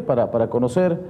para, para conocer,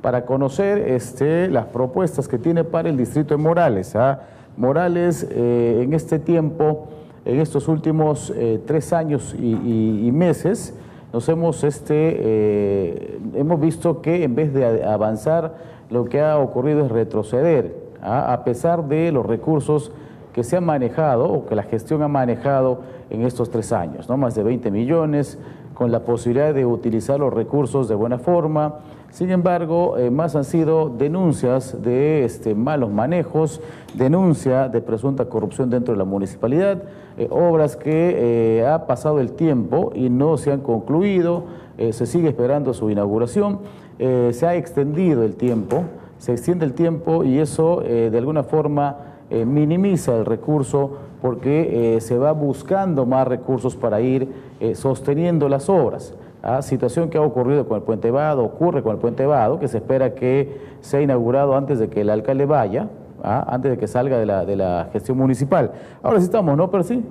para conocer este, las propuestas que tiene para el distrito de Morales. ¿ah? Morales eh, en este tiempo, en estos últimos eh, tres años y, meses, nos hemos, este, hemos visto que en vez de avanzar, lo que ha ocurrido es retroceder, ¿ah? a pesar de los recursos que se han manejado o que la gestión ha manejado en estos tres años, ¿no? más de 20 millones, con la posibilidad de utilizar los recursos de buena forma. Sin embargo, eh, más han sido denuncias de este, malos manejos, denuncia de presunta corrupción dentro de la municipalidad, eh, obras que eh, ha pasado el tiempo y no se han concluido, se sigue esperando su inauguración, se ha extendido el tiempo, se extiende el tiempo y eso de alguna forma minimiza el recurso porque eh, se va buscando más recursos para ir eh, sosteniendo las obras. ¿ah? Situación que ha ocurrido con el Puente Vado, ocurre con el Puente Vado, que se espera que sea inaugurado antes de que el alcalde vaya, ¿ah? antes de que salga de la, de la, gestión municipal. Ahora sí estamos, ¿no, sí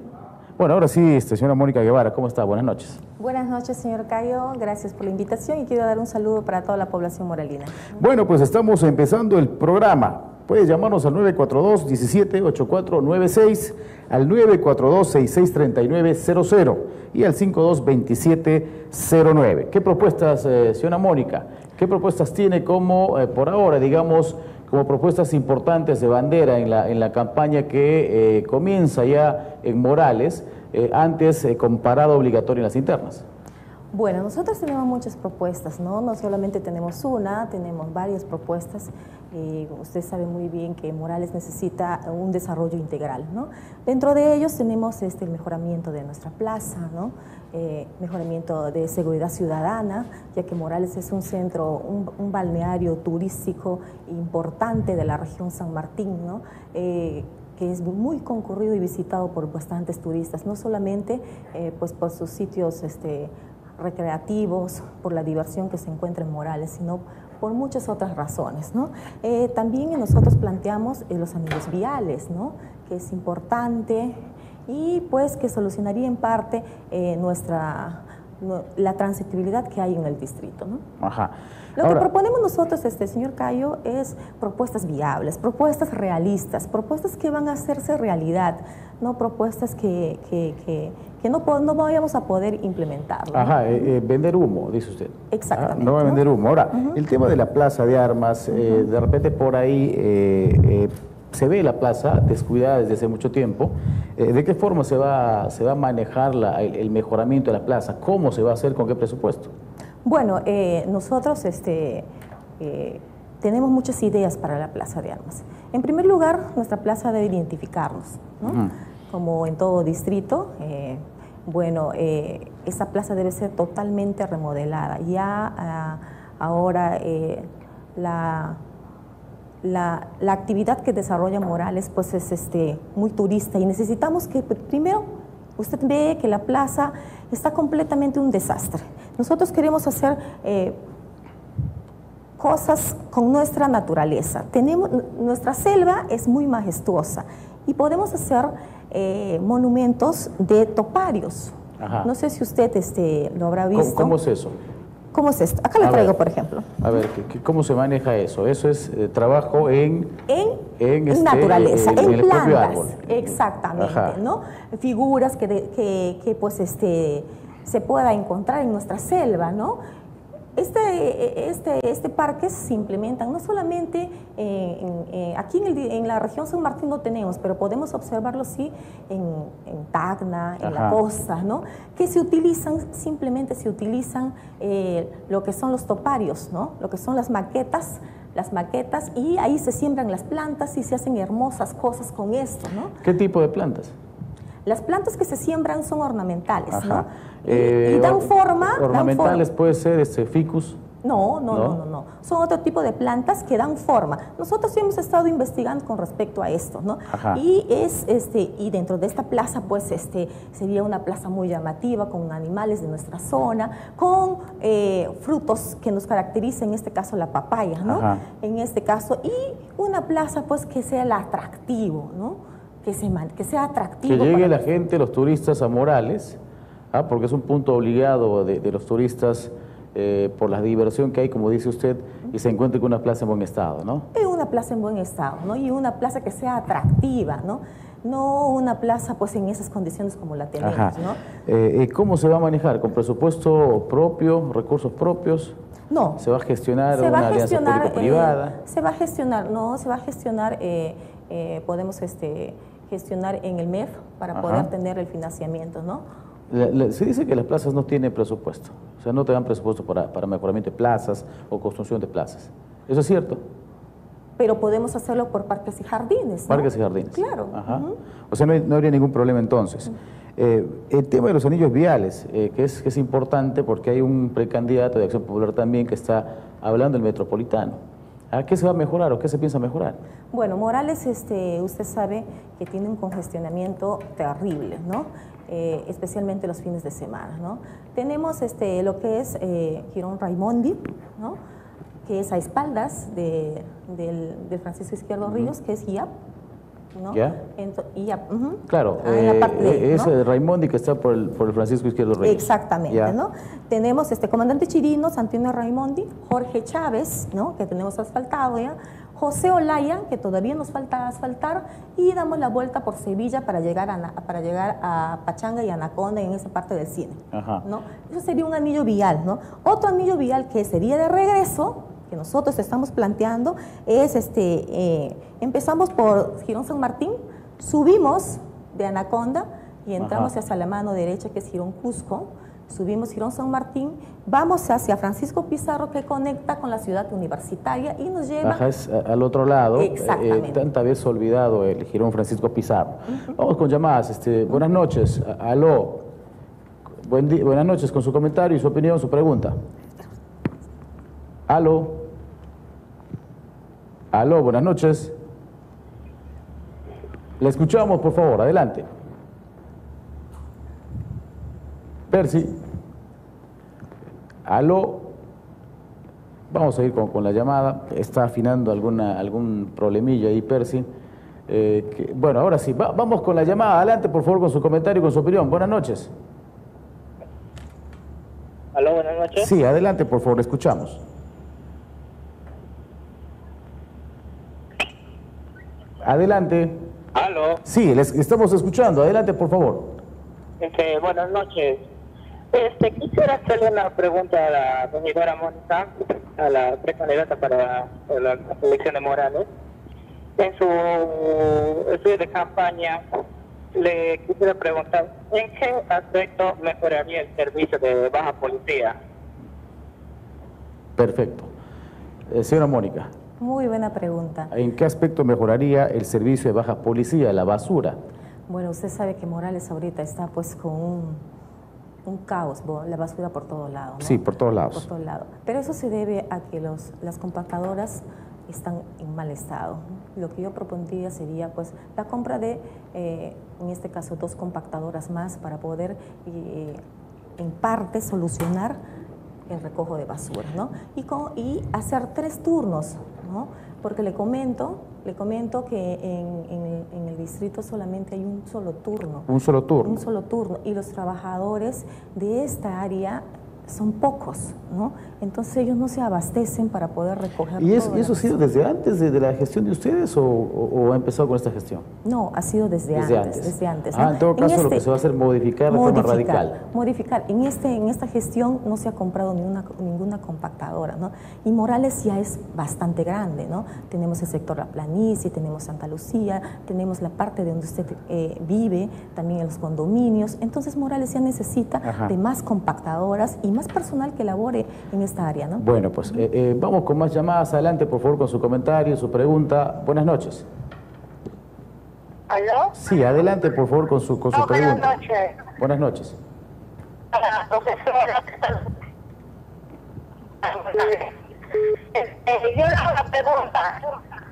Bueno, ahora sí, este, señora Mónica Guevara, ¿cómo está? Buenas noches. Buenas noches, señor Cayo. Gracias por la invitación y quiero dar un saludo para toda la población moralina. Bueno, pues estamos empezando el programa. Puedes llamarnos al 942-178496, al 942-663900 y al 522709. ¿Qué propuestas, eh, señora Mónica? ¿Qué propuestas tiene como, eh, por ahora, digamos, como propuestas importantes de bandera en la, en la campaña que eh, comienza ya en Morales, antes comparado obligatorio en las internas? Bueno, nosotros tenemos muchas propuestas, ¿no? No solamente tenemos una, tenemos varias propuestas. Eh, usted sabe muy bien que Morales necesita un desarrollo integral, ¿no? Dentro de ellos tenemos este, el mejoramiento de nuestra plaza, ¿no? Eh, mejoramiento de seguridad ciudadana, ya que Morales es un centro, un, balneario turístico importante de la región San Martín, ¿no? Eh, que es muy concurrido y visitado por bastantes turistas, no solamente pues por sus sitios este, recreativos, por la diversión que se encuentra en Morales, sino por muchas otras razones. ¿no? Eh, también nosotros planteamos eh, los anillos viales, ¿no? que es importante y pues que solucionaría en parte eh, nuestra, la transitibilidad que hay en el distrito. ¿no? Ajá. Lo que proponemos nosotros, este señor Cayo, es propuestas viables, propuestas realistas, propuestas que van a hacerse realidad, no propuestas que, que, que, no, no vayamos a poder implementar. Ajá, eh, eh, vender humo, dice usted. Exactamente. Ah, no va a vender humo. Ahora, el tema de la plaza de armas, eh, de repente por ahí se ve la plaza descuidada desde hace mucho tiempo. ¿De qué forma se va, se va a manejar la, el, mejoramiento de la plaza? ¿Cómo se va a hacer? ¿Con qué presupuesto? Bueno, nosotros este, tenemos muchas ideas para la Plaza de Armas. En primer lugar, nuestra plaza debe identificarnos, ¿no? Como en todo distrito, eh, bueno, eh, esa plaza debe ser totalmente remodelada. Ya ah, ahora eh, la, la, la, actividad que desarrolla Morales pues es este, muy turista y necesitamos que primero usted ve que la plaza está completamente un desastre. Nosotros queremos hacer cosas con nuestra naturaleza. Tenemos, nuestra selva es muy majestuosa y podemos hacer eh, monumentos de toparios. No sé si usted este, lo habrá visto. ¿Cómo, es eso? ¿Cómo es esto? Acá le traigo, por ejemplo. A ver, ¿cómo se maneja eso? Eso es eh, trabajo en... En, en, este, naturaleza, en, plantas. Exactamente, ¿no? Figuras que, que, que, pues, este, se pueda encontrar en nuestra selva, ¿no? Este, este, este parque se implementan no solamente eh, aquí en, la región San Martín no tenemos, pero podemos observarlo sí en, Tacna, en la costa, ¿no? que se utilizan, simplemente se utilizan eh, lo que son los toparios, ¿no? lo que son las maquetas, las maquetas y ahí se siembran las plantas y se hacen hermosas cosas con esto. ¿no? ¿Qué tipo de plantas? Las plantas que se siembran son ornamentales, ¿no? Y, eh, dan forma. Ornamentales puede ser este ficus. No, no, no, no, no, Son otro tipo de plantas que dan forma. Nosotros hemos estado investigando con respecto a esto, ¿no? Y es este y dentro de esta plaza pues este sería una plaza muy llamativa con animales de nuestra zona, con eh, frutos que nos caracterizan, en este caso la papaya, ¿no? En este caso y una plaza pues que sea el atractivo, ¿no? Que, sea atractivo. Que llegue la gente, los turistas a Morales, ¿ah? porque es un punto obligado de, los turistas eh, por la diversión que hay, como dice usted, y se encuentre con una plaza en buen estado, ¿no? Es una plaza en buen estado, ¿no? Y una plaza que sea atractiva, ¿no? No una plaza pues en esas condiciones como la tenemos, ¿no? Eh, eh, ¿Cómo se va a manejar? ¿Con presupuesto propio, recursos propios? No. ¿Se va a gestionar una alianza público-privada? se va a gestionar, no, se va a gestionar, podemos este, gestionar en el MEF para poder tener el financiamiento, ¿no? se dice que las plazas no tienen presupuesto, o sea, no te dan presupuesto para, para mejoramiento de plazas o construcción de plazas. ¿Eso es cierto? Pero podemos hacerlo por parques y jardines. Parques y jardines. Claro. O sea, no, habría ningún problema entonces. Eh, el tema de los anillos viales, eh, que, es, que es importante porque hay un precandidato de Acción Popular también que está hablando del metropolitano. ¿A qué se va a mejorar o qué se piensa mejorar? Bueno, Morales, este, usted sabe que tiene un congestionamiento terrible, ¿no? Eh, especialmente los fines de semana. ¿no? Tenemos este, lo que es eh, Girón Raimondi, ¿no? que es a espaldas de, del, Francisco Izquierdo Ríos, que es IAP. ¿No? ¿Ya? Claro, ah, eh, es Raimondi que está por el, por el Francisco Izquierdo Ríos. Exactamente, ¿no? Tenemos este comandante Chirino, Santino Raimondi, Jorge Chávez, ¿no? que tenemos asfaltado ya, José Olaya, que todavía nos falta asfaltar, y damos la vuelta por Sevilla para llegar a, para llegar a Pachanga y Anaconda en esa parte del cine. ¿no? Eso sería un anillo vial. ¿no? Otro anillo vial que sería de regreso, que nosotros estamos planteando, es este, eh, empezamos por Girón San Martín, subimos de Anaconda y entramos hacia la mano derecha, que es Girón Cusco, subimos Girón San Martín, vamos hacia Francisco Pizarro que conecta con la ciudad universitaria y nos lleva... Ajá, es eh, al otro lado, eh, Exactamente. tanta vez olvidado el Girón Francisco Pizarro. Vamos con llamadas, este, buenas noches, aló, buenas noches con su comentario y su opinión, su pregunta. Aló, aló, buenas noches. Le escuchamos, por favor, adelante. Percy. Aló. Vamos a ir con, la llamada. Está afinando alguna, algún problemilla ahí, Percy. Eh, bueno, ahora sí, vamos con la llamada. Adelante, por favor, con su comentario y con su opinión. Buenas noches. Aló, buenas noches. Sí, adelante, por favor, escuchamos. Adelante. Aló. Sí, les estamos escuchando. Adelante, por favor. Este, buenas noches. Este, quisiera hacerle una pregunta a la señora Mónica, a la precandidata para la elección de Morales. En su estudio de campaña, le quisiera preguntar, ¿en qué aspecto mejoraría el servicio de baja policía? Perfecto. Eh, señora Mónica. Muy buena pregunta. ¿En qué aspecto mejoraría el servicio de baja policía, la basura? Bueno, usted sabe que Morales ahorita está pues con un un caos, la basura por todos lados. Sí, por todos lados. Por todos lados. Pero eso se debe a que los, las compactadoras están en mal estado. Lo que yo propondría sería pues la compra de, eh, en este caso, dos compactadoras más para poder eh, en parte solucionar el recojo de basura, ¿no? Y, con, y hacer tres turnos, ¿no? Porque le comento, le comento que en, en, el distrito solamente hay un solo turno. Un solo turno. Un solo turno. Y los trabajadores de esta área son pocos, ¿no? Entonces ellos no se abastecen para poder recoger. ¿Y, eso ha sido desde antes de, la gestión de ustedes o, ha empezado con esta gestión? No, ha sido desde, antes, Desde antes Ah, en todo caso lo que este se va a hacer es modificar de forma radical. Modificar. En, este, en esta gestión no se ha comprado ninguna, ninguna compactadora, ¿no? Y Morales ya es bastante grande, ¿no? Tenemos el sector La Planicie, tenemos Santa Lucía, tenemos la parte de donde usted eh, vive, también en los condominios. Entonces Morales ya necesita de más compactadoras y más personal que labore en esta área, ¿no? Bueno, pues eh, eh, vamos con más llamadas. Adelante, por favor, con su comentario, su pregunta. Buenas noches. ¿Aló? Sí, adelante, por favor, con su, con su pregunta. Buenas noches. Buenas noches. Hola, profesora. Este, yo le hago una pregunta.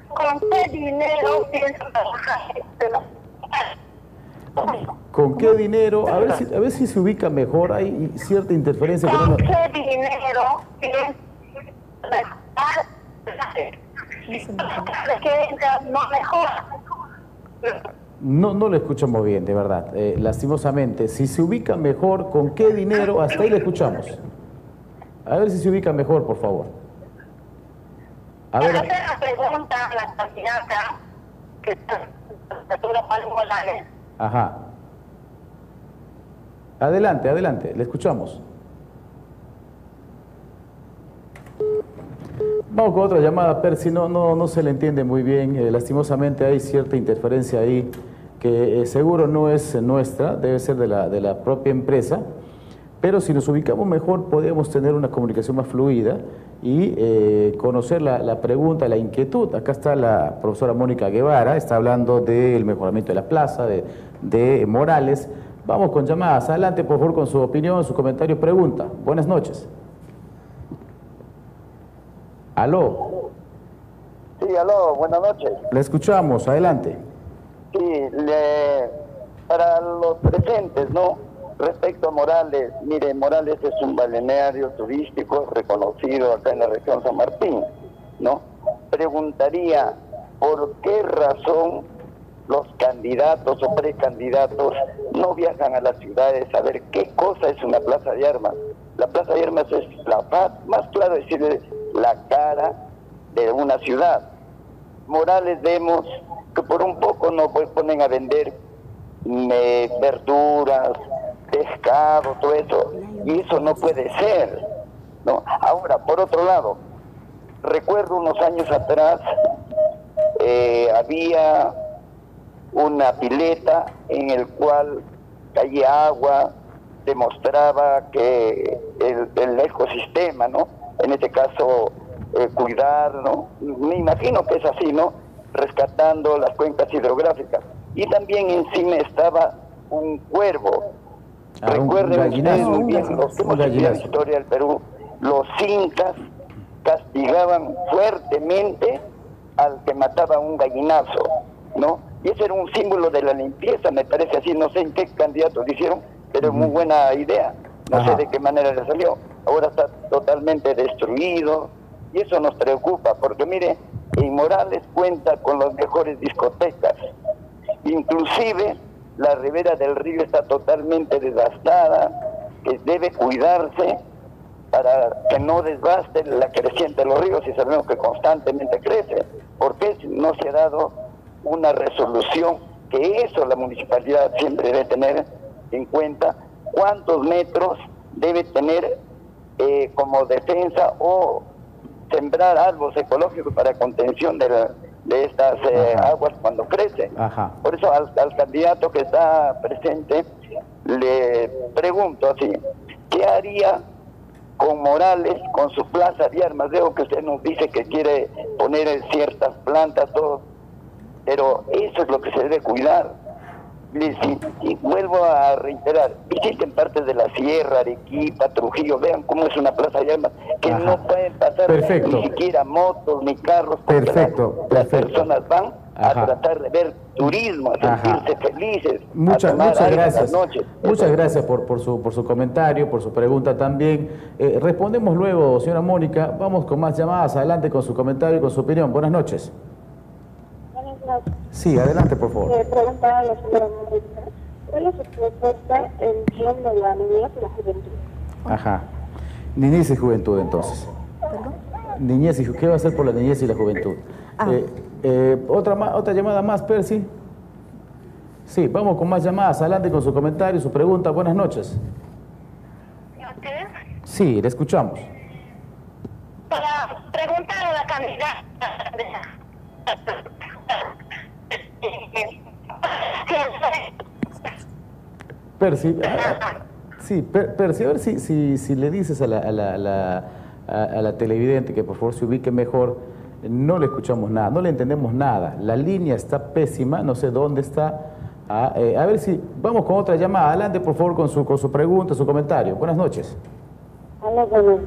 ¿Con qué dinero piensan trabajar? ¿Con qué dinero? A ver si, a ver si se ubica mejor, hay cierta interferencia. ¿Con qué dinero? No, no lo escuchamos bien, de verdad, eh, lastimosamente. Si se ubica mejor, ¿con qué dinero? Hasta ahí le escuchamos. A ver si se ubica mejor, por favor. A ver. hacer la pregunta a la candidata que está. Ajá. Adelante, adelante, le escuchamos. Vamos con otra llamada, Percy, no, no, no se le entiende muy bien. Eh, lastimosamente hay cierta interferencia ahí que eh, seguro no es nuestra, debe ser de la, de la propia empresa. Pero si nos ubicamos mejor, podemos tener una comunicación más fluida y eh, conocer la, la, pregunta, la inquietud. Acá está la profesora Mónica Guevara, está hablando del mejoramiento de la plaza, de, de Morales. Vamos con llamadas. Adelante, por favor, con su opinión, su comentario, pregunta. Buenas noches. Aló. Sí, aló, buenas noches. Le escuchamos, adelante. Sí, le, para los presentes, ¿no? Respecto a Morales, mire, Morales es un balneario turístico reconocido acá en la región San Martín, ¿no? Preguntaría, ¿por qué razón los candidatos o precandidatos no viajan a las ciudades a ver qué cosa es una plaza de armas? La plaza de armas es la más claro decir la cara de una ciudad. Morales vemos que por un poco nos ponen a vender me, verduras, pescado, todo eso, y eso no puede ser. ¿no? Ahora, por otro lado, recuerdo unos años atrás, eh, había una pileta en el cual caía agua, demostraba que el, ecosistema, ¿no? En este caso, eh, cuidar, ¿no? Me imagino que es así, ¿no? Rescatando las cuencas hidrográficas. Y también encima estaba un cuervo, Ah, Recuerden ustedes muy bien, los que hemos gallinazo. historia del Perú, los incas castigaban fuertemente al que mataba un gallinazo, ¿no? Y ese era un símbolo de la limpieza, me parece así, no sé en qué candidato lo hicieron, pero es muy buena idea, no Ajá. sé de qué manera le salió. Ahora está totalmente destruido y eso nos preocupa, porque mire, en Morales cuenta con las mejores discotecas, Inclusive la ribera del río está totalmente devastada, que debe cuidarse para que no desbaste la creciente de los ríos y sabemos que constantemente crece. ¿Por qué no se ha dado una resolución que eso la municipalidad siempre debe tener en cuenta? ¿Cuántos metros debe tener eh, como defensa o sembrar árboles ecológicos para contención de, la- de estas eh, aguas cuando crecen? Ajá. Por eso al, al candidato que está presente le pregunto así, ¿qué haría con Morales, con su plaza de armas? Veo que usted nos dice que quiere poner ciertas plantas, todo, pero eso es lo que se debe cuidar. Y, vuelvo a reiterar, visiten partes de la Sierra, Arequipa, Trujillo, vean cómo es una plaza de armas, que Ajá. no pueden pasar Perfecto. ni siquiera motos ni carros, Perfecto, las- las perfecto. personas van Ajá. a tratar de ver turismo, a Ajá. sentirse felices, Muchas, muchas gracias. noches. Muchas gracias por, por, su, por su comentario, por su pregunta también. Eh, respondemos luego, señora Mónica. Vamos con más llamadas. Adelante con su comentario y con su opinión. Buenas noches. Sí, adelante, por favor. Le preguntaba a la señora Mónica, ¿cuál es su propuesta en función de la niñez y la juventud? Ajá. Niñez y juventud, entonces. Niñez y ¿Qué va a hacer por la niñez y la juventud? Ah. Eh, eh, otra, ma- otra llamada más, Percy. Sí, vamos con más llamadas. Adelante con su comentario, su pregunta. Buenas noches. ¿Ustedes? Sí, le escuchamos. Para preguntar a la candidata Percy, ah, sí, Per- Percy, a ver si, si, si le dices a la, a, la, a, la, a- a la televidente que por favor se ubique mejor, no le escuchamos nada, no le entendemos nada, la línea está pésima, no sé dónde está. Ah, eh, a ver si, vamos con otra llamada, adelante por favor con su, con su pregunta, su comentario. Buenas noches. Hola, buenos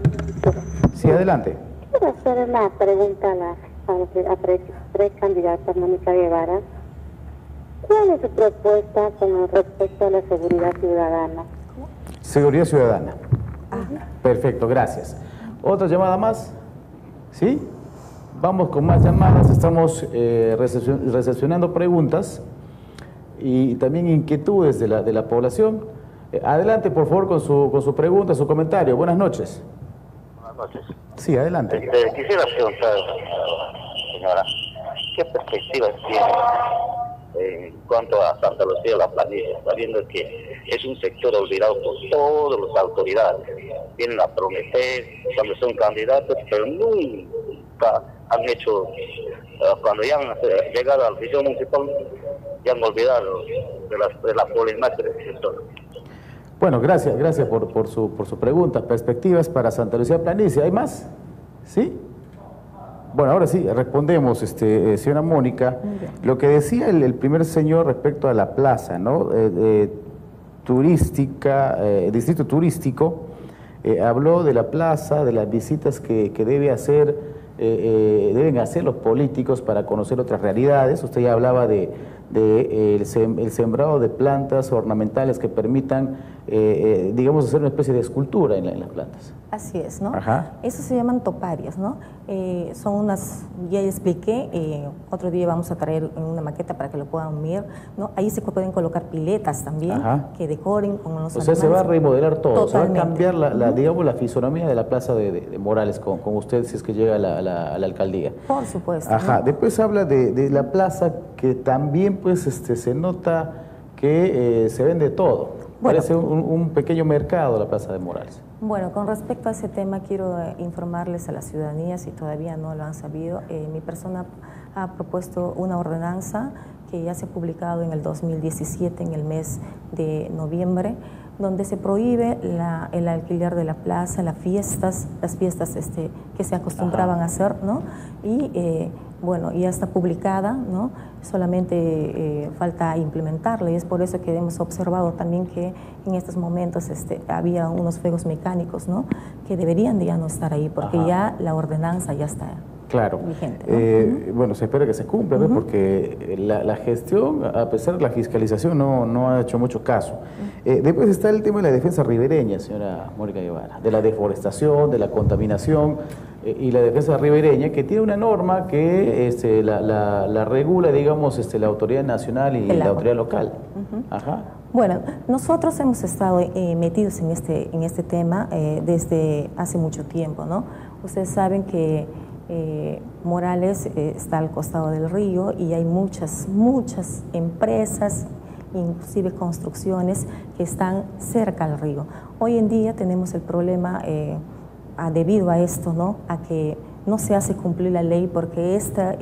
Sí, adelante. Quiero hacer una pregunta a la, a la pre- a pre- precandidata Mónica Guevara. ¿Cuál es su propuesta con respecto a la seguridad ciudadana? Seguridad Ciudadana. Perfecto, gracias. ¿Otra llamada más? ¿Sí? Vamos con más llamadas. Estamos eh, recepcion- recepcionando preguntas y también inquietudes de la, de la población. Eh, adelante, por favor, con su, con su pregunta, su comentario. Buenas noches. noches. Sí, adelante. Este, quisiera preguntar, señora, ¿qué perspectivas tiene en cuanto a Santa Lucía la planilla, sabiendo que es un sector olvidado por todas las autoridades? Vienen a prometer cuando son candidatos, pero nunca han hecho, eh, cuando ya han llegado al visión municipal, ya han olvidado de las, de la problemática del sector. Bueno, gracias, gracias por, por, su, por su pregunta. Perspectivas para Santa Lucía Planicie. ¿Hay más? ¿Sí? Bueno, ahora sí, respondemos, este, eh, señora Mónica. Lo que decía el, primer señor respecto a la plaza, ¿no? Eh, eh, turística, distrito turístico, habló de la plaza, de las visitas que, que debe hacer, deben hacer los políticos para conocer otras realidades. Usted ya hablaba de de, el, sembrado de plantas ornamentales que permitan, eh, eh, digamos, hacer una especie de escultura en, las plantas. Así es, ¿no? Eso se llaman toparias, ¿no? Eh, son unas, ya expliqué, otro día vamos a traer una maqueta para que lo puedan ver, ¿no? Ahí se pueden colocar piletas también que decoren con los O sea, se va a remodelar todo, se va a cambiar la, digamos, la fisonomía de la plaza de, Morales con, con, usted si es que llega a la, alcaldía. Por supuesto. Ajá, después habla de, de la plaza que también pues este, se nota que eh, se vende todo. Parece un, pequeño mercado la Plaza de Morales. Bueno, con respecto a ese tema quiero eh, informarles a la ciudadanía, si todavía no lo han sabido, eh, mi persona ha propuesto una ordenanza que ya se ha publicado en el 2017, en el mes de noviembre, donde se prohíbe el alquiler de la plaza, las fiestas, las fiestas este, que se acostumbraban a hacer, ¿no? Y bueno, ya está publicada, ¿no? solamente eh, falta implementarla y es por eso que hemos observado también que en estos momentos este, había unos fuegos mecánicos ¿no? que deberían de ya no estar ahí porque ya la ordenanza ya está Claro. Eh, bueno, se espera que se cumpla, porque la, gestión, a pesar de la fiscalización, no, no ha hecho mucho caso. Eh, después está el tema de la defensa ribereña, señora Mónica Guevara, de la deforestación, de la contaminación y la defensa ribereña, que tiene una norma que este, la, regula, digamos, este, la autoridad nacional y la autoridad local. Ajá. Bueno, nosotros hemos estado metidos en este, en este tema desde hace mucho tiempo, ¿no? Ustedes saben que eh, Morales eh, está al costado del río y hay muchas, muchas empresas, inclusive construcciones que están cerca al río. Hoy en día tenemos el problema eh, debido a esto, ¿no? a que no se hace cumplir la ley porque esta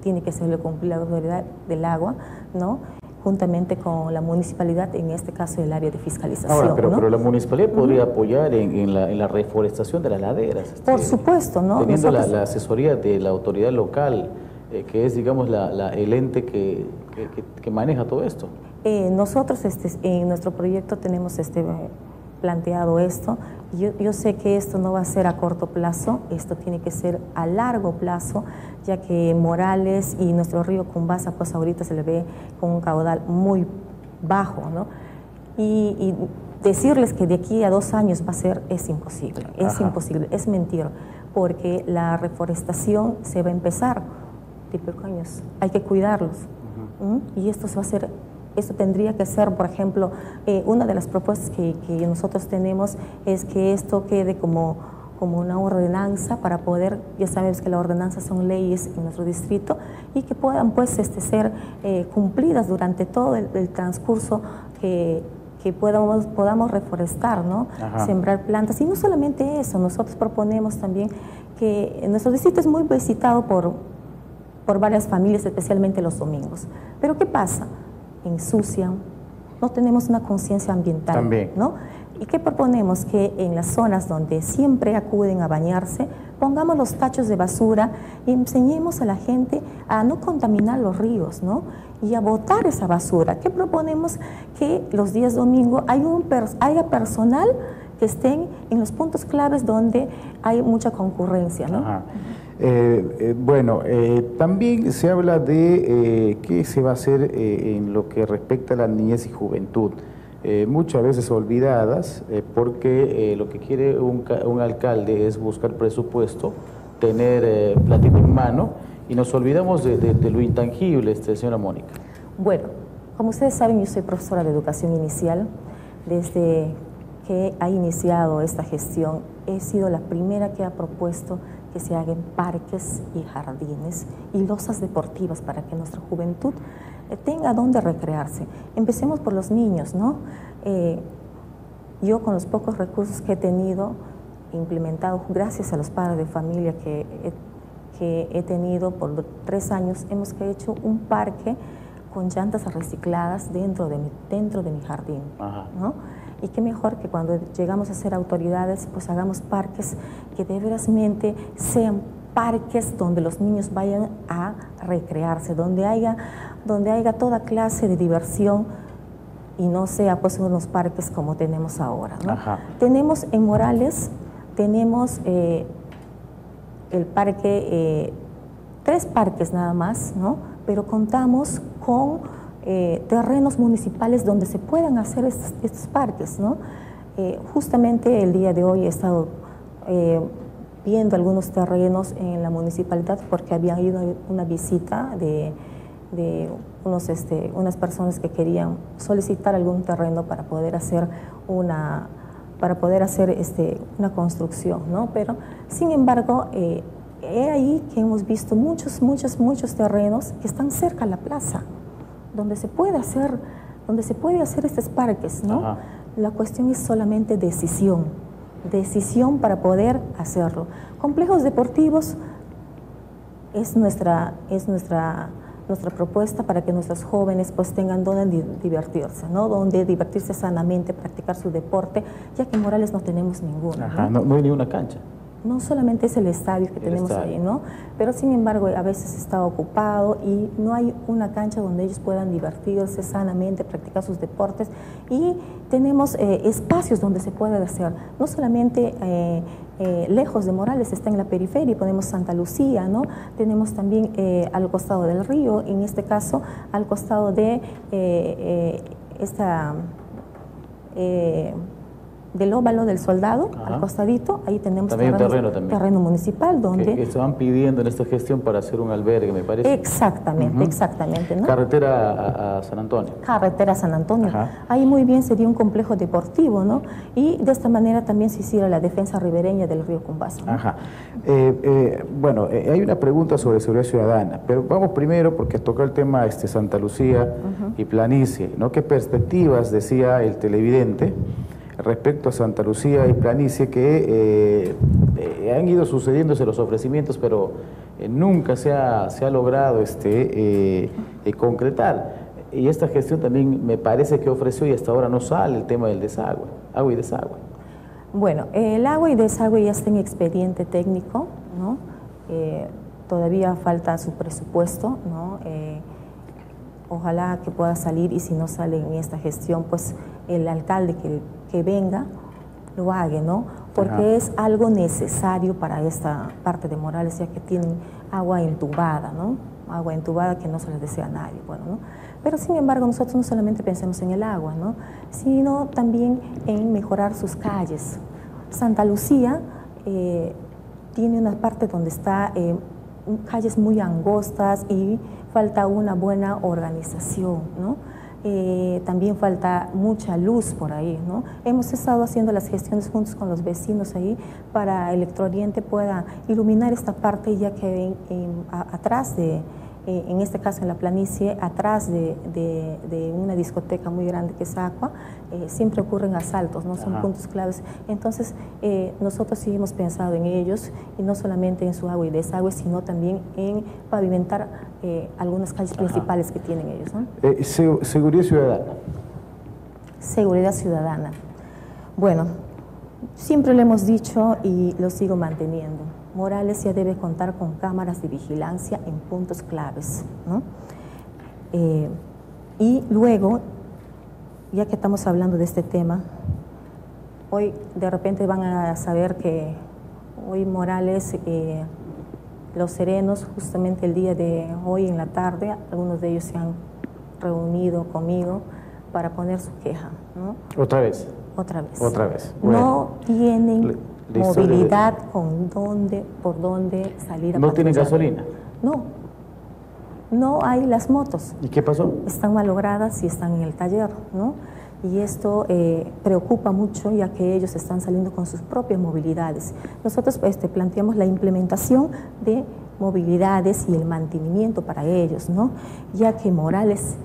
tiene que ser cumplir la autoridad del agua, ¿no? juntamente con la municipalidad, en este caso el área de fiscalización. Ahora, pero, pero la municipalidad podría apoyar en, la, reforestación de las laderas. Por este, supuesto, ¿no? Teniendo la, asesoría de la autoridad local, eh, que es, digamos, el ente que, que, maneja todo esto. Eh, nosotros este, en nuestro proyecto tenemos este planteado esto. Yo, yo, sé que esto no va a ser a corto plazo, esto tiene que ser a largo plazo, ya que Morales y nuestro río Cumbasa, pues ahorita se le ve con un caudal muy bajo, ¿no? Y, decirles que de aquí a dos años va a ser, es imposible, es imposible, es mentira, porque la reforestación se va a empezar, tipo años, hay que cuidarlos, y esto se va a hacer esto tendría que ser, por ejemplo, eh, una de las propuestas que, nosotros tenemos es que esto quede como, como una ordenanza para poder, ya sabes que las ordenanzas son leyes en nuestro distrito y que puedan pues este, ser eh, cumplidas durante todo el, transcurso que, que podamos, podamos reforestar, ¿no? sembrar plantas. Y no solamente eso, nosotros proponemos también que nuestro distrito es muy visitado por, por varias familias, especialmente los domingos. Pero ¿qué pasa? Ensucian, no tenemos una conciencia ambiental. También. ¿no? ¿Y qué proponemos? Que en las zonas donde siempre acuden a bañarse, pongamos los tachos de basura y enseñemos a la gente a no contaminar los ríos, ¿no? Y a botar esa basura. ¿Qué proponemos? Que los días domingo hay un haya personal que estén en los puntos claves donde hay mucha concurrencia, ¿no? Eh, eh, bueno, eh, también se habla de qué se va a hacer en lo que respecta a la niñez y juventud. muchas veces olvidadas, porque lo que quiere un, alcalde es buscar presupuesto, tener platito en mano, y nos olvidamos de, lo intangible, este, señora Mónica. Bueno, como ustedes saben, yo soy profesora de educación inicial. Desde que ha iniciado esta gestión, he sido la primera que ha propuesto que se hagan parques y jardines y losas deportivas para que nuestra juventud eh, tenga donde recrearse. Empecemos por los niños, ¿no? Eh, yo con los pocos recursos que he tenido, implementado gracias a los padres de familia que he, que he tenido por tres años, hemos hecho un parque con llantas recicladas dentro de mi, dentro de mi jardín. ¿no? Y qué mejor que cuando llegamos a ser autoridades, pues hagamos parques que de verasmente sean parques donde los niños vayan a recrearse, donde haya, donde haya toda clase de diversión y no sea pues unos parques como tenemos ahora. Tenemos en Morales, tenemos eh, el parque, eh, tres parques nada más, ¿no? pero contamos con eh, terrenos municipales donde se puedan hacer estos, parques. ¿no? Eh, justamente el día de hoy he estado eh, viendo algunos terrenos en la municipalidad porque había ido una visita de, unos, este, unas personas que querían solicitar algún terreno para poder hacer una para poder hacer este, una construcción, ¿no? Pero, sin embargo, he ahí que hemos visto muchos, muchos, muchos terrenos que están cerca de la plaza, donde se puede hacer, donde se puede hacer estos parques, ¿no? La cuestión es solamente decisión, decisión para poder hacerlo. Complejos deportivos es nuestra, es nuestra, nuestra propuesta para que nuestros jóvenes pues tengan donde divertirse, ¿no? Donde divertirse sanamente, practicar su deporte, ya que en Morales no tenemos ninguno. ¿no? no hay ni una cancha no solamente es el estadio que tenemos ahí, ¿no? Pero sin embargo a veces está ocupado y no hay una cancha donde ellos puedan divertirse sanamente, practicar sus deportes y tenemos eh, espacios donde se puede hacer, no solamente eh, eh, lejos de Morales, está en la periferia, ponemos Santa Lucía, ¿no? Tenemos también al costado del río, en este caso al costado de esta del óvalo del soldado, al costadito, ahí tenemos también terreno, terreno municipal donde... Que, estaban pidiendo en esta gestión para hacer un albergue, me parece. Exactamente, exactamente. ¿no? Carretera a, San Antonio. Carretera a San Antonio. Ahí muy bien sería un complejo deportivo, ¿no? Y de esta manera también se hiciera la defensa ribereña del río Cumbazo. Ajá. Eh, eh, bueno, eh, hay una pregunta sobre seguridad ciudadana, pero vamos primero porque tocó el tema este, Santa Lucía y Planicie, ¿no? ¿Qué perspectivas decía el televidente? Respecto a Santa Lucía y Planicie que eh, eh, han ido sucediéndose los ofrecimientos, pero eh, nunca se ha, se ha, logrado este, concretar. Y esta gestión también me parece que ofreció y hasta ahora no sale el tema del desagüe, agua y desagüe. Bueno, el agua y desagüe ya está en expediente técnico, ¿no? todavía falta su presupuesto, ¿no? Ojalá que pueda salir y si no sale en esta gestión, pues el alcalde que que venga lo haga, ¿no? Porque es algo necesario para esta parte de Morales, ya que tienen agua entubada, ¿no? Agua entubada que no se les desea a nadie, bueno, ¿no? Pero sin embargo, nosotros no solamente pensemos en el agua, ¿no? Sino también en mejorar sus calles. Santa Lucía eh, tiene una parte donde está eh, calles muy angostas y falta una buena organización, ¿no? Eh, también falta mucha luz por ahí. ¿no? Hemos estado haciendo las gestiones juntos con los vecinos ahí para Electrooriente pueda iluminar esta parte ya que atrás de, eh, en este caso en la planicie, atrás de, una discoteca muy grande que es Aqua, eh, siempre ocurren asaltos, no son puntos claves. Entonces, eh, nosotros sí hemos pensado en ellos, y no solamente en su agua y desagüe, sino también en pavimentar algunas calles principales que tienen ellos. seguridad ciudadana. Seguridad ciudadana. Bueno, siempre lo hemos dicho y lo sigo manteniendo Morales ya debe contar con cámaras de vigilancia en puntos claves. Eh, y luego, ya que estamos hablando de este tema, hoy de repente van a saber que hoy Morales, eh, los serenos, justamente el día de hoy en la tarde, algunos de ellos se han reunido conmigo para poner su queja. ¿Otra vez? Otra vez. Otra vez. No tienen movilidad con dónde, por dónde salir a ¿No tienen gasolina? No, no hay las motos. ¿Y qué pasó? Están malogradas y están en el taller, ¿no? y esto eh, preocupa mucho ya que ellos están saliendo con sus propias movilidades. Nosotros este, planteamos la implementación de movilidades y el mantenimiento para ellos, ¿no? ya que Morales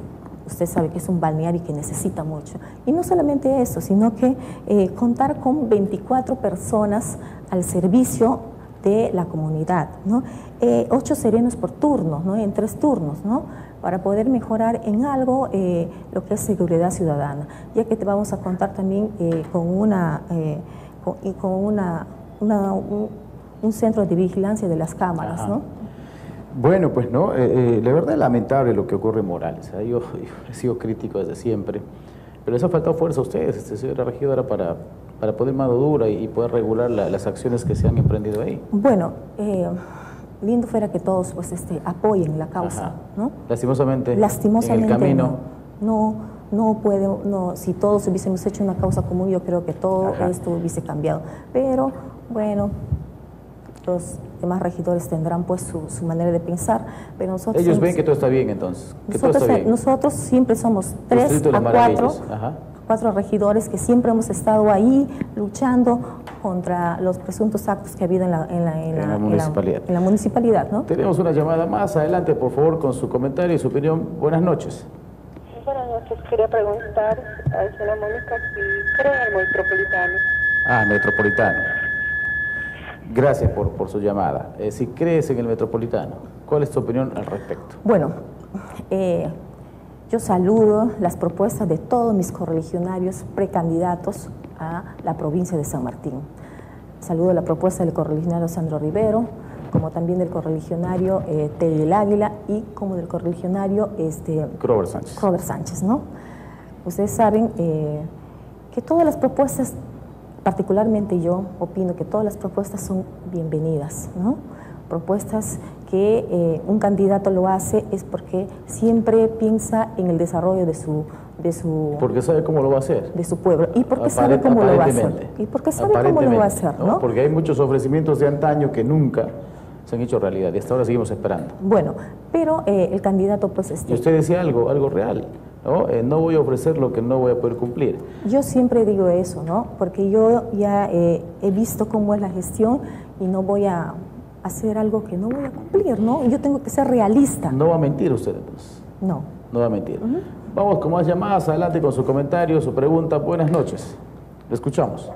usted sabe que es un balneario y que necesita mucho. Y no solamente eso, sino que eh, contar con 24 personas al servicio de la comunidad, ¿no? Eh, ocho serenos por turno, ¿no? en tres turnos, ¿no? para poder mejorar en algo eh, lo que es seguridad ciudadana, ya que te vamos a contar también con, una, con, con una, un, centro de vigilancia de las cámaras. ¿no? Bueno, pues no, eh, eh, la verdad es lamentable lo que ocurre en Morales. ¿eh? Yo, he sido crítico desde siempre, pero les ha faltado fuerza a ustedes, este, señora regidora, para, para poder mano dura y, poder regular las acciones que se han emprendido ahí. Bueno, lindo fuera que todos pues, este, apoyen la causa, ¿no? Lastimosamente, Lastimosamente en el camino... no, no puede, no, si todos hubiésemos hecho una causa común, yo creo que todo esto hubiese cambiado. Pero bueno, los demás regidores tendrán pues su, manera de pensar, pero nosotros... Ellos ven que todo está bien entonces, nosotros, siempre somos tres a cuatro, cuatro regidores que siempre hemos estado ahí luchando contra los presuntos actos que ha habido en la, en la, en la, municipalidad. En la, municipalidad ¿no? Tenemos una llamada más, adelante por favor con su comentario y su opinión. Buenas noches. Buenas noches, quería preguntar a la señora Mónica si cree el metropolitano. Ah, metropolitano. Gracias por, por su llamada. Eh, si crees en el metropolitano, ¿cuál es tu opinión al respecto? Bueno, eh, yo saludo las propuestas de todos mis correligionarios precandidatos a la provincia de San Martín. Saludo la propuesta del correligionario Sandro Rivero, como también del correligionario eh, del Águila y como del correligionario este, Crover Sánchez. Sánchez, ¿no? Ustedes saben eh, que todas las propuestas particularmente yo opino que todas las propuestas son bienvenidas, ¿no? Propuestas que eh, un candidato lo hace es porque siempre piensa en el desarrollo de su, de su... Porque sabe cómo lo va a hacer. De su pueblo. Y porque sabe cómo lo va a hacer. Y porque sabe cómo lo va a hacer, ¿no? Porque hay muchos ofrecimientos de antaño que nunca se han hecho realidad y hasta ahora seguimos esperando. Bueno, pero eh, el candidato pues... Este... Y usted decía algo, algo real. ¿No? Eh, no voy a ofrecer lo que no voy a poder cumplir. Yo siempre digo eso, ¿no? Porque yo ya eh, he visto cómo es la gestión y no voy a hacer algo que no voy a cumplir, ¿no? Yo tengo que ser realista. No va a mentir usted entonces. No. No va a mentir. Vamos con más llamadas, adelante con su comentario, su pregunta. Buenas noches. Le escuchamos.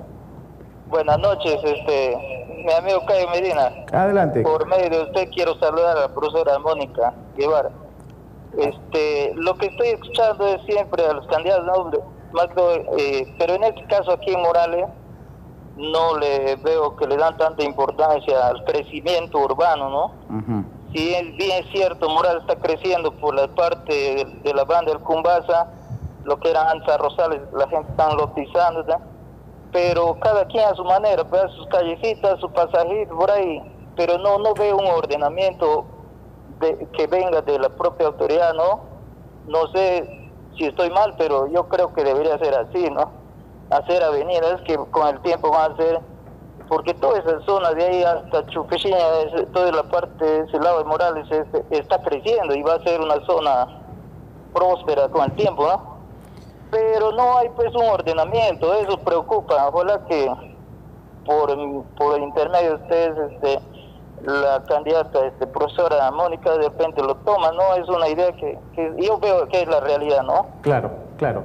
Buenas noches, este, mi amigo Cayo Medina. Adelante. Por medio de usted quiero saludar a la profesora Mónica Guevara. Este, lo que estoy escuchando es siempre a los candidatos, eh, pero en este caso aquí en Morales no le veo que le dan tanta importancia al crecimiento urbano, ¿no? Si es bien cierto, Morales está creciendo por la parte de, la banda del Cumbasa, lo que eran antes Rosales, la gente está lotizando, pero cada quien a su manera, pues, sus callecitas, su pasajito por ahí, pero no, no veo un ordenamiento que venga de la propia autoridad, ¿no? No sé si estoy mal, pero yo creo que debería ser así, ¿no? Hacer es que con el tiempo van a ser, porque toda esa zona de ahí hasta Chupechiña, toda la parte de ese lado de Morales está creciendo y va a ser una zona próspera con el tiempo, ¿no? Pero no hay pues un ordenamiento, eso preocupa, ojalá que por, por intermedio de ustedes este, la candidata este, profesora Mónica de repente lo toma, ¿no? Es una idea que, yo veo que es la realidad, ¿no? Claro, claro.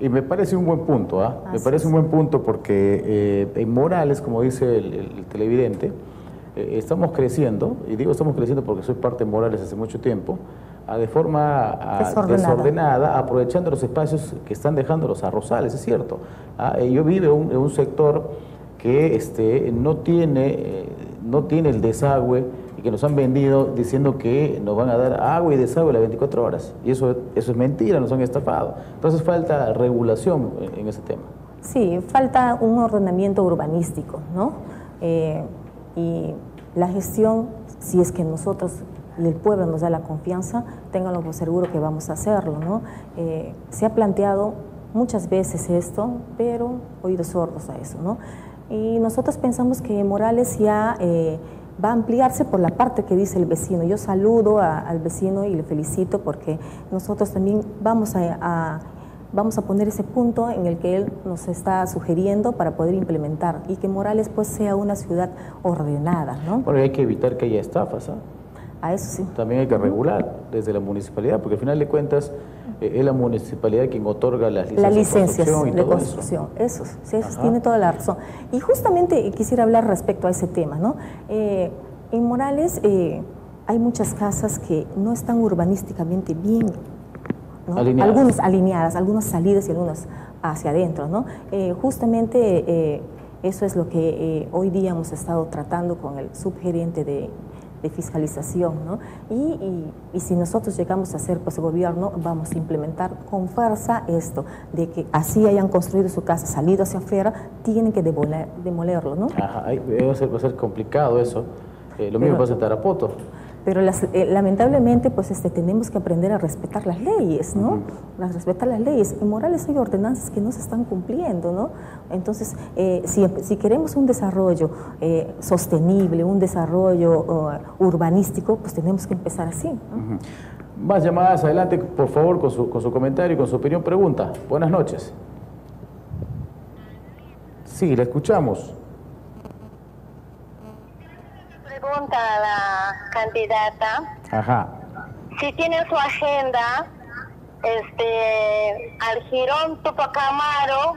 Y me parece un buen punto, ¿ah? Me parece un buen punto porque eh, en Morales, como dice el, televidente, eh, estamos creciendo, y digo estamos creciendo porque soy parte de Morales hace mucho tiempo, de forma desordenada. aprovechando los espacios que están dejando los arrozales, es cierto. ¿ah? Yo vivo en un sector que este, no tiene no tiene el desagüe y que nos han vendido diciendo que nos van a dar agua y desagüe las 24 horas. Y eso, eso es mentira, nos han estafado. Entonces falta regulación en ese tema. Sí, falta un ordenamiento urbanístico, ¿no? Eh, y la gestión, si es que nosotros el pueblo nos da la confianza, ténganlo por seguro que vamos a hacerlo, ¿no? Eh, se ha planteado muchas veces esto, pero oídos sordos a eso, ¿no? Y nosotros pensamos que Morales ya eh, va a ampliarse por la parte que dice el vecino. Yo saludo al vecino y le felicito porque nosotros también vamos a, vamos a poner ese punto en el que él nos está sugiriendo para poder implementar y que Morales pues sea una ciudad ordenada, ¿no? Porque hay que evitar que haya estafas, ¿ah? A eso sí. También hay que regular desde la municipalidad, porque al final de cuentas eh, es la municipalidad quien otorga las licencias, Las licencias de construcción. y de eso. construcción, eso, sí, eso tiene toda la razón. Y justamente quisiera hablar respecto a ese tema, ¿no? Eh, en Morales eh, hay muchas casas que no están urbanísticamente bien, ¿no? Alineadas. algunas alineadas, algunas salidas y algunas hacia adentro, ¿no? Eh, justamente eh, eso es lo que eh, hoy día hemos estado tratando con el subgerente de, de fiscalización, ¿no? Y, y- y si nosotros llegamos a ser pues gobierno, vamos a implementar con fuerza esto, de que así hayan construido su casa, salido hacia afuera, tienen que demoler- demolerlo, ¿no? Ajá, va a ser, va a ser complicado eso. Eh, lo mismo Pero- pasa en Tarapoto. Pero las- eh, lamentablemente, pues este, tenemos que aprender a respetar las leyes, ¿no? A respetar las leyes. En Morales hay ordenanzas que no se están cumpliendo, ¿no? Entonces, eh, si, si queremos un desarrollo eh, sostenible, un desarrollo uh, urbanístico, pues tenemos que empezar así. ¿no? Más llamadas adelante, por favor, con su, con su comentario y con su opinión. Pregunta. Buenas noches. Sí, la escuchamos. Pregunta a la candidata Ajá. si tiene su agenda este al jirón Tupacamaro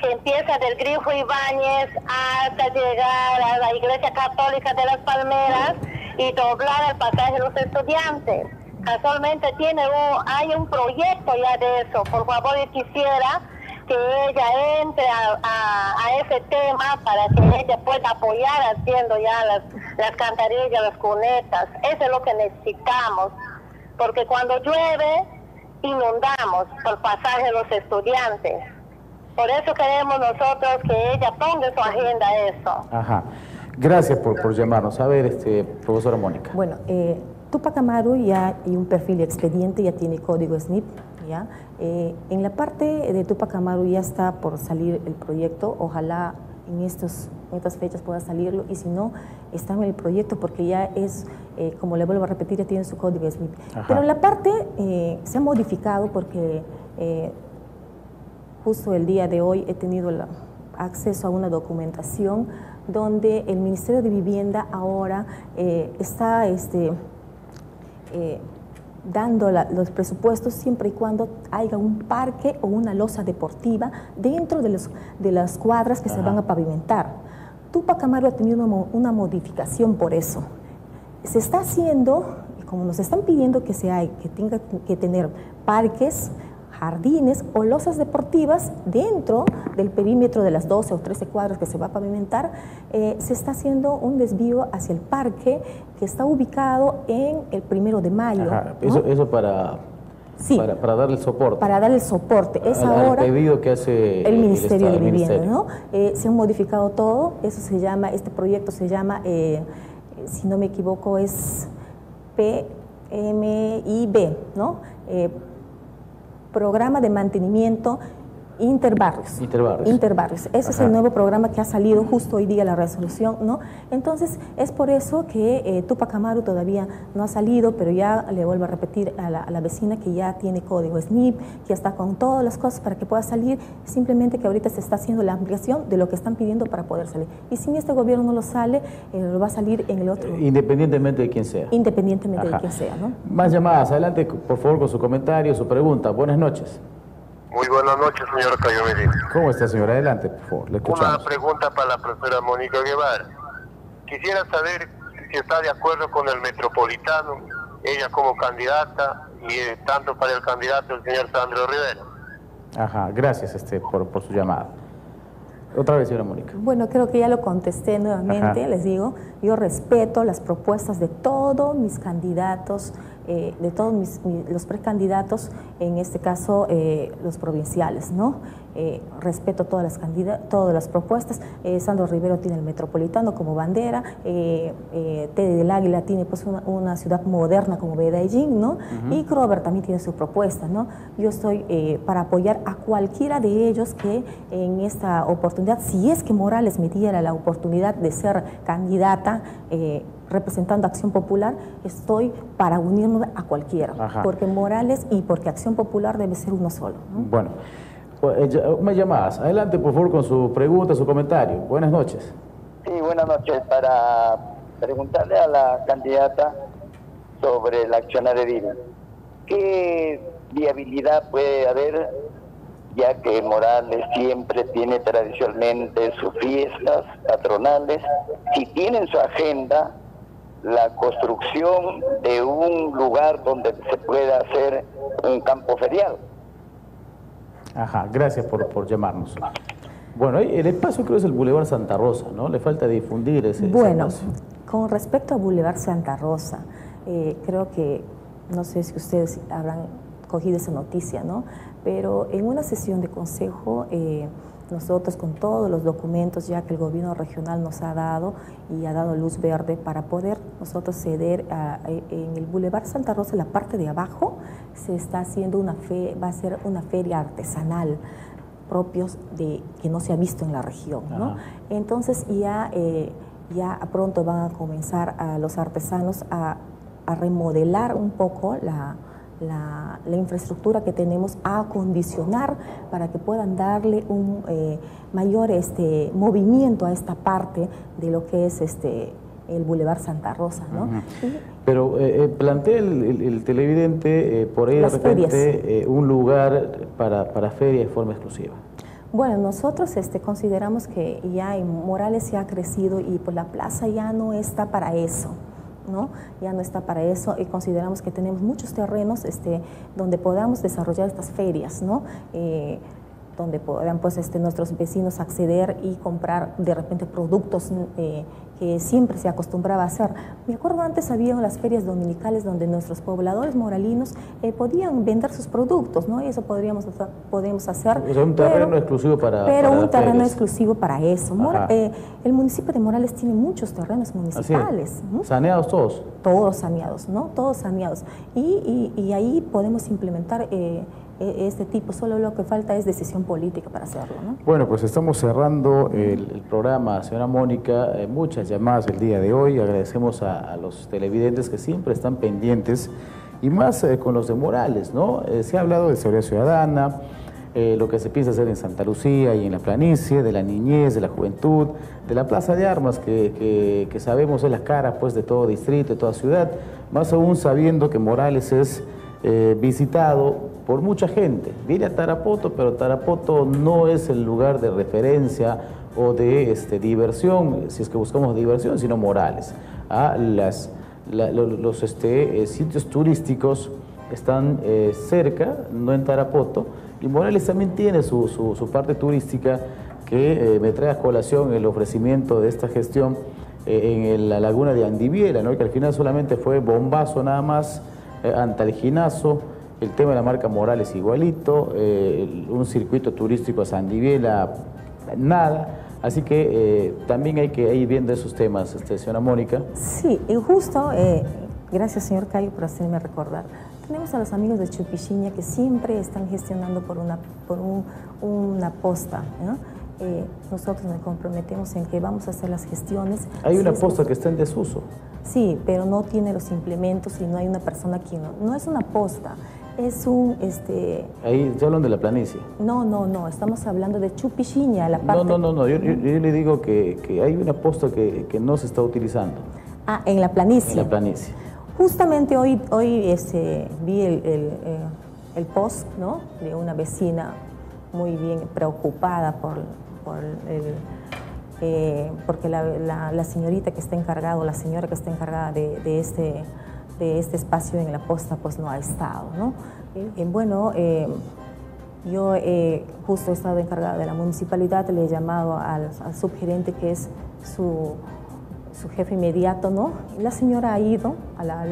que empieza del Grifo Ibáñez hasta llegar a la Iglesia Católica de las Palmeras y doblar el pasaje de los estudiantes. Casualmente tiene un, hay un proyecto ya de eso. Por favor, quisiera que ella entre a, a- a ese tema para que ella pueda apoyar haciendo ya las, las cantarillas, las cunetas. Eso es lo que necesitamos. Porque cuando llueve, inundamos por pasaje de los estudiantes. Por eso queremos nosotros que ella ponga en su agenda eso. Ajá. Gracias por, por llamarnos. A ver, este, profesora Mónica. Bueno, eh, Tupac Amaru ya hay un perfil expediente, ya tiene código SNIP. ¿Ya? Eh, en la parte de Tupac Amaru ya está por salir el proyecto, ojalá en, estos, en estas fechas pueda salirlo y si no, está en el proyecto porque ya es, eh, como le vuelvo a repetir, ya tiene su código SNIP. Ajá. Pero la parte eh, se ha modificado porque justo el día de hoy he tenido la- acceso a una documentación donde el Ministerio de Vivienda ahora está este, eh, dando la- los presupuestos siempre y cuando haya un parque o una losa deportiva dentro de, los- de las cuadras que se van a pavimentar. Tupac Amaru ha tenido una, mo- una modificación por eso. Se está haciendo, y como nos están pidiendo que, se hay, que tenga que tener parques, jardines o losas deportivas dentro del perímetro de las 12 o 13 cuadras que se va a pavimentar, eh, se está haciendo un desvío hacia el parque que está ubicado en el primero de mayo. Ajá. ¿no? Eso, eso para, Sí. para, para darle soporte. para dar el soporte. Es al, ahora pedido que hace el Ministerio Estado, de el Vivienda, Ministerio. ¿no? Eh, se han modificado todo, eso se llama, este proyecto se llama, eh, si no me equivoco, es PMIB, ¿no? Eh, Programa de Mantenimiento Interbarrios. Interbarrios. Interbarrios. Ese es el nuevo programa que ha salido justo hoy día la resolución, ¿no? Entonces, es por eso que eh, Tupac Amaru todavía no ha salido, pero ya le vuelvo a repetir a la, a la vecina que ya tiene código SNIP, que ya está con todas las cosas para que pueda salir, simplemente que ahorita se está haciendo la ampliación de lo que están pidiendo para poder salir. Y si este gobierno no lo sale, eh, lo va a salir en el otro, Independientemente de quién sea. independientemente Ajá. de quién sea, ¿no? Más llamadas. Adelante, por favor, con su comentario, su pregunta. Buenas noches. Muy buenas noches, señora Cayo Medina. ¿Cómo está, señora? Adelante, por favor. Le Una escuchamos. pregunta para la profesora Mónica Guevara. Quisiera saber si está de acuerdo con el metropolitano, ella como candidata, y eh, tanto para el candidato el señor Sandro Rivera. Ajá, gracias este, por, por su llamada. Otra vez, señora Mónica. Bueno, creo que ya lo contesté nuevamente, Ajá. les digo, yo respeto las propuestas de todos mis candidatos, eh, de todos mis- mi- los precandidatos, en este caso eh, los provinciales, ¿no? Eh, respeto todas las, todas las propuestas. Sandro Rivero tiene el metropolitano como bandera, Tede del Águila tiene pues una, una ciudad moderna como Medellín, ¿no? Y Crover también tiene su propuesta, ¿no? Yo estoy para apoyar a cualquiera de ellos que en esta oportunidad, si es que Morales me diera la oportunidad de ser candidata, representando Acción Popular, estoy para unirnos a cualquiera, Ajá. porque Morales y porque Acción Popular debe ser uno solo. ¿no? Bueno, pues, eh, me llamadas. Adelante, por favor, con su pregunta, su comentario. Buenas noches. Sí, buenas noches. Para preguntarle a la candidata sobre el accionar edil. ¿Qué viabilidad puede haber, ya que Morales siempre tiene tradicionalmente sus fiestas patronales, si tiene en su agenda la construcción de un lugar donde se pueda hacer un campo ferial? Ajá, gracias por, por llamarnos. Bueno, el espacio creo es el Boulevard Santa Rosa, ¿no? Le falta difundir ese, ese Bueno, espacio. con respecto a Boulevard Santa Rosa, eh, creo que, no sé si ustedes habrán cogido esa noticia, ¿no? Pero en una sesión de consejo, eh, nosotros con todos los documentos ya que el gobierno regional nos ha dado y ha dado luz verde para poder nosotros ceder a- a- en el Boulevard Santa Rosa, la parte de abajo, se está haciendo una fe, va a ser una feria artesanal propios de que no se ha visto en la región. Entonces ya, eh, ya pronto van a comenzar a los artesanos a, a remodelar un poco la, la- la infraestructura que tenemos, a acondicionar para que puedan darle un eh, mayor este, movimiento a esta parte de lo que es este, el Boulevard Santa Rosa, ¿no? Y- Pero eh, eh, plantea el, el- el televidente eh, por ahí de repente un lugar para, para feria de forma exclusiva. Bueno, nosotros este, consideramos que ya en Morales ya ha crecido y pues la plaza ya no está para eso. ¿No? Ya no está para eso y consideramos que tenemos muchos terrenos este, donde podamos desarrollar estas ferias, ¿no? Eh, donde puedan pues, este, nuestros vecinos acceder y comprar de repente productos eh, que siempre se acostumbraba a hacer. Me acuerdo antes había las ferias dominicales donde nuestros pobladores moralinos eh, podían vender sus productos, ¿no? Y eso podríamos, hacer- podemos hacer. Un pero- terreno exclusivo para. pero para un terreno ferias. exclusivo para eso. Mora- eh, el municipio de Morales tiene muchos terrenos municipales, ¿no? Saneados todos. todos saneados, ¿no? Todos saneados. Y, y- y ahí podemos implementar eh, este tipo, solo lo que falta es decisión política para hacerlo, ¿no? Bueno, pues estamos cerrando el, programa, señora Mónica. eh, muchas llamadas el día de hoy. Agradecemos a, los televidentes que siempre están pendientes y más eh, con los de Morales, ¿no? Eh, se ha hablado de seguridad ciudadana, lo que se piensa hacer en Santa Lucía y en la planicie, de la niñez, de la juventud, de la plaza de armas, que, sabemos es la cara pues, de todo distrito, de toda ciudad, más aún sabiendo que Morales es visitado por mucha gente. Viene a Tarapoto, pero Tarapoto no es el lugar de referencia o de este, diversión, si es que buscamos diversión, sino Morales. Ah, las, la- lo- los este, eh, sitios turísticos están eh, cerca, no en Tarapoto, y Morales también tiene su, su- parte turística que eh, me trae a colación el ofrecimiento de esta gestión en la laguna de Andiviela, ¿no? que al final solamente fue bombazo nada más, antaleginazo, el tema de la marca Morales igualito, eh, un circuito turístico a Sandiviela, nada. Así que eh, también hay que ir viendo esos temas, este, señora Mónica. Sí, y justo, eh, gracias señor Cayo por hacerme recordar, tenemos a los amigos de Chupichiña que siempre están gestionando por una, por un- una posta, ¿no? Eh, nosotros nos comprometemos en que vamos a hacer las gestiones. Hay Si una es posta que está en desuso. Sí, pero no tiene los implementos y no hay una persona que no. No es una posta, es un, este, Ahí se hablan de la planicie. no, no, no, estamos hablando de Chupichiña, la parte. No, no, no, no. Yo, yo- yo le digo que, que hay una posta que, que no se está utilizando Ah, en la planicie. en la planicie. Justamente hoy, hoy este, vi el, el, eh, el post ¿no? de una vecina muy bien preocupada por, por el, eh, porque la, la- la señorita que está encargada o la señora que está encargada de, de este, de este espacio en la posta pues no ha estado. ¿no? Y bueno, eh, yo eh, justo he estado encargada de la municipalidad, le he llamado al, al subgerente que es su, su jefe inmediato, ¿no? La señora ha ido a la,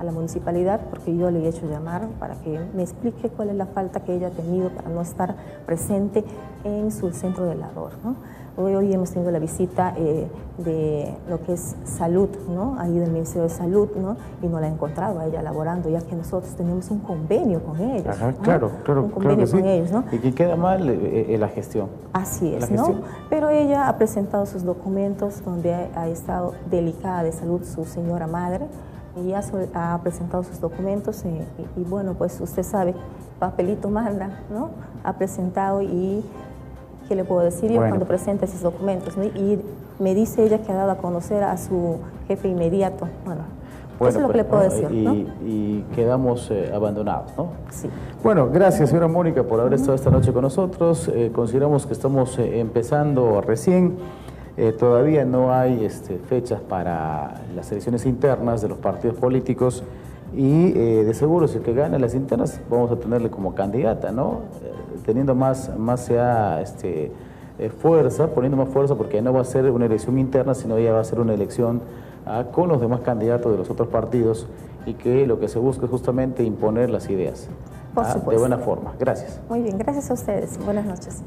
a la municipalidad porque yo le he hecho llamar para que me explique cuál es la falta que ella ha tenido para no estar presente en su centro de labor, ¿no? Hoy, hoy hemos tenido la visita eh, de lo que es salud, ¿no? Ahí del Ministerio de Salud, ¿no? Y no la he encontrado a ella laborando, ya que nosotros tenemos un convenio con ellos. Ajá, ¿no? claro, claro, Un claro convenio que sí. con ellos, ¿no? Y que queda mal eh, eh, la gestión. Así es, ¿no? gestión. Pero ella ha presentado sus documentos donde ha, ha estado delicada de salud su señora madre y ha, ha presentado sus documentos eh, y, y bueno, pues usted sabe, papelito manda, ¿no? Ha presentado y ¿qué le puedo decir yo Bueno. cuando presenta esos documentos? ¿no? Y me dice ella que ha dado a conocer a su jefe inmediato. Bueno, eso es lo que le puedo decir, y, ¿no? y quedamos eh, abandonados, ¿no? Sí. Bueno, gracias, señora Mónica, por haber estado esta noche con nosotros. Eh, consideramos que estamos eh, empezando recién. Todavía no hay este, fechas para las elecciones internas de los partidos políticos y eh, de seguro si el que gane las internas vamos a tenerle como candidata, ¿no? Eh, teniendo más, más sea, este, eh, fuerza, poniendo más fuerza porque no va a ser una elección interna, sino ya va a ser una elección ah, con los demás candidatos de los otros partidos y que lo que se busca es justamente imponer las ideas Por ah, de buena forma. Gracias. Muy bien, gracias a ustedes. Buenas noches.